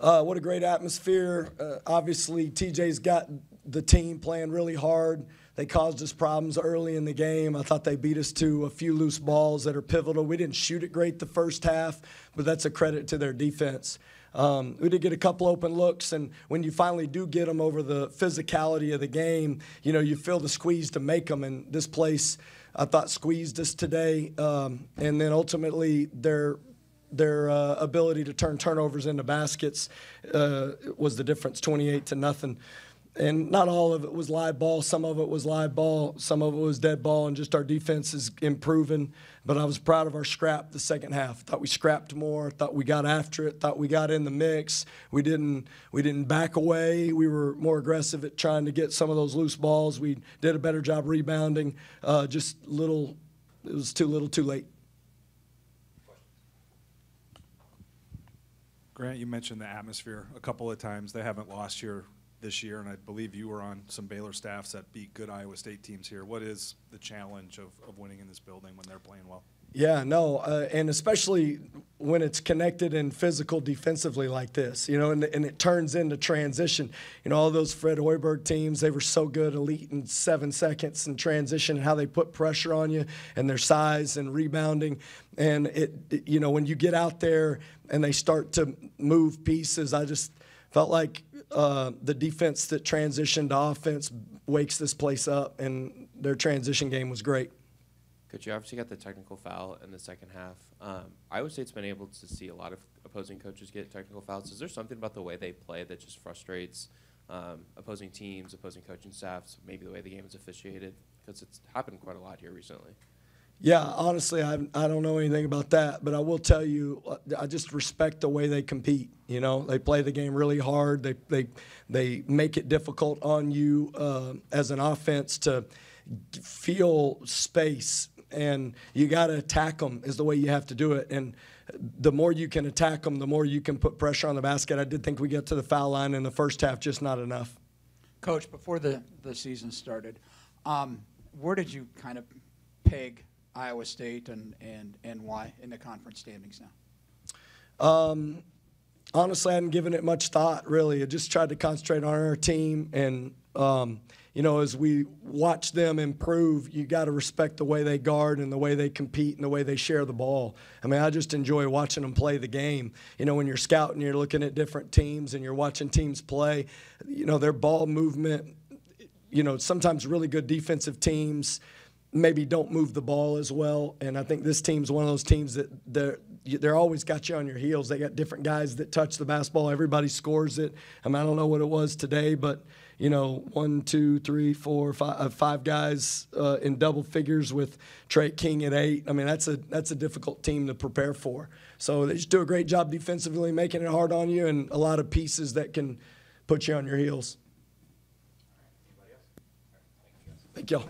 Uh, what a great atmosphere. Uh, obviously, TJ's got the team playing really hard. They caused us problems early in the game. I thought they beat us to a few loose balls that are pivotal. We didn't shoot it great the first half, but that's a credit to their defense. Um, we did get a couple open looks, and when you finally do get them over the physicality of the game, you know, you feel the squeeze to make them. And this place, I thought, squeezed us today. Um, and then ultimately, their their uh, ability to turn turnovers into baskets uh, was the difference, 28 to nothing. And not all of it was live ball. Some of it was live ball. Some of it was dead ball, and just our defense is improving. But I was proud of our scrap the second half. Thought we scrapped more. Thought we got after it. Thought we got in the mix. We didn't. We didn't back away. We were more aggressive at trying to get some of those loose balls. We did a better job rebounding. Uh, just little. It was too little, too late. Grant, you mentioned the atmosphere a couple of times. They haven't lost here this year, and I believe you were on some Baylor staffs that beat good Iowa State teams here. What is the challenge of, of winning in this building when they're playing well? Yeah, no, uh, and especially when it's connected and physical defensively like this, you know, and, and it turns into transition. You know, all those Fred Hoiberg teams, they were so good, elite in seven seconds and transition, and how they put pressure on you and their size and rebounding. And it, it, you know, when you get out there and they start to move pieces, I just felt like uh, the defense that transitioned to offense wakes this place up, and their transition game was great. You obviously got the technical foul in the second half. Um, Iowa State's been able to see a lot of opposing coaches get technical fouls. Is there something about the way they play that just frustrates um, opposing teams, opposing coaching staffs, maybe the way the game is officiated? Because it's happened quite a lot here recently. Yeah, honestly, I, I don't know anything about that, but I will tell you, I just respect the way they compete. You know, they play the game really hard. They they they make it difficult on you uh, as an offense to feel space, and you got to attack them. Is the way you have to do it, and the more you can attack them, the more you can put pressure on the basket. I did think we got to the foul line in the first half, just not enough. Coach, before the, the season started, um, where did you kind of peg Iowa State and, and, and why in the conference standings now? Um, honestly, I hadn't given it much thought, really. I just tried to concentrate on our team. And, um, you know, as we watch them improve, you got to respect the way they guard and the way they compete and the way they share the ball. I mean, I just enjoy watching them play the game. You know, when you're scouting, you're looking at different teams and you're watching teams play, you know, their ball movement, you know, sometimes really good defensive teams maybe don't move the ball as well. And I think this team's one of those teams that they're they're always got you on your heels. They got different guys that touch the basketball. Everybody scores it. I mean, I don't know what it was today, but you know, one, two, three, four, five, uh, five guys uh, in double figures with Tre King at eight. I mean, that's a that's a difficult team to prepare for. So they just do a great job defensively, making it hard on you, and a lot of pieces that can put you on your heels. Thank y'all.